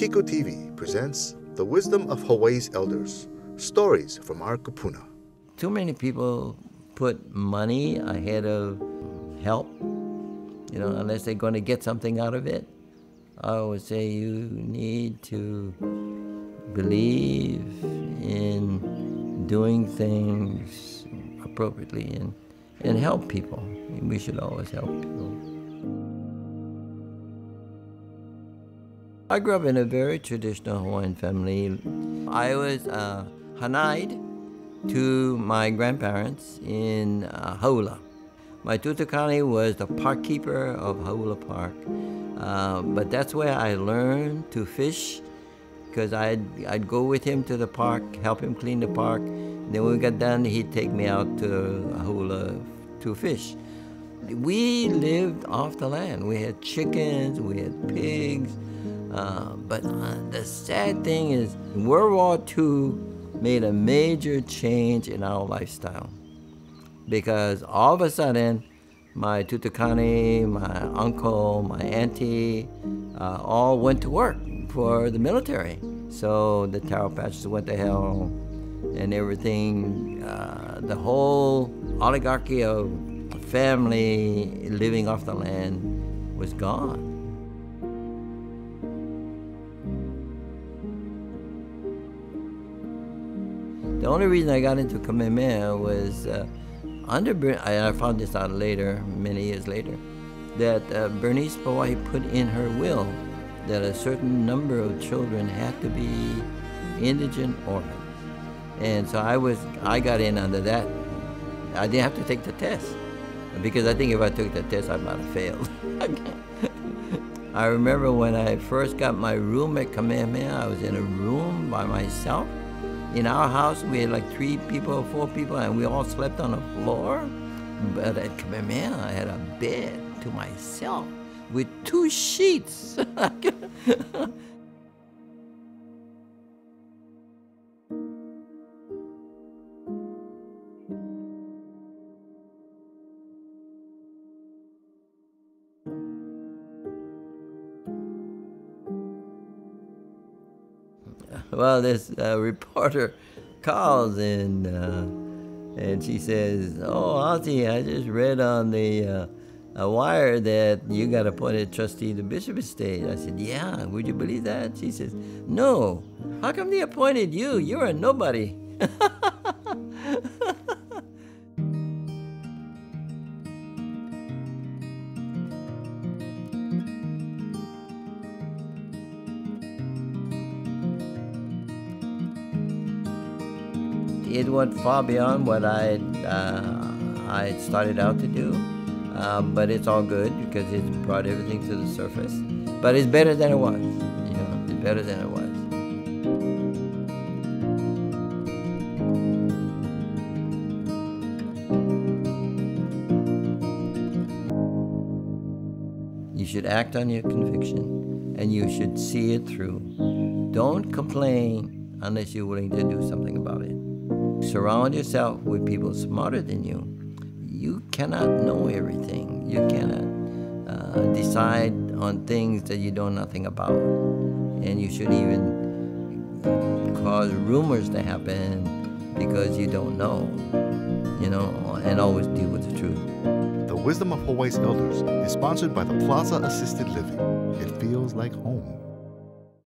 KIKU TV presents The Wisdom of Hawaii's Elders Stories from our Kupuna. Too many people put money ahead of help, you know, unless they're going to get something out of it. I would say you need to believe in doing things appropriately and, and help people. We should always help people. I grew up in a very traditional Hawaiian family. I was uh, hana'ed to my grandparents in uh, Hau'ula. My tutukani was the park keeper of Hau'ula Park. Uh, but that's where I learned to fish because I'd, I'd go with him to the park, help him clean the park. Then when we got done, he'd take me out to Hau'ula to fish. We lived off the land. We had chickens, we had pigs, uh, but uh, the sad thing is, World War II made a major change in our lifestyle because all of a sudden, my tutukani, my uncle, my auntie, uh, all went to work for the military. So the taro patches went to hell, and everything. Uh, the whole oligarchy of family living off the land was gone. The only reason I got into Kamehameha was uh, under, I found this out later, many years later, that uh, Bernice Pauahi put in her will that a certain number of children had to be indigent orphans. And so I was, I got in under that. I didn't have to take the test because I think if I took the test, I might have failed. I remember when I first got my room at Kamehameha, I was in a room by myself in our house, we had like three people, four people, and we all slept on the floor. But at Kamehameha, I had a bed to myself with two sheets. well, this uh, reporter calls and uh, and she says, "Oh, Auntie, I just read on the uh, wire that you got appointed trustee of the Bishop Estate." I said, "Yeah, would you believe that?" She says, "No. How come they appointed you? You're a nobody." it went far beyond what I uh, I started out to do. Um, but it's all good because it's brought everything to the surface. But it's better than it was. You know, it's better than it was. You should act on your conviction and you should see it through. Don't complain unless you're willing to do something about it. Surround yourself with people smarter than you. You cannot know everything. You cannot uh, decide on things that you know nothing about. And you shouldn't even cause rumors to happen because you don't know, you know, and always deal with the truth. The Wisdom of Hawaii's Elders is sponsored by the Plaza Assisted Living. It feels like home.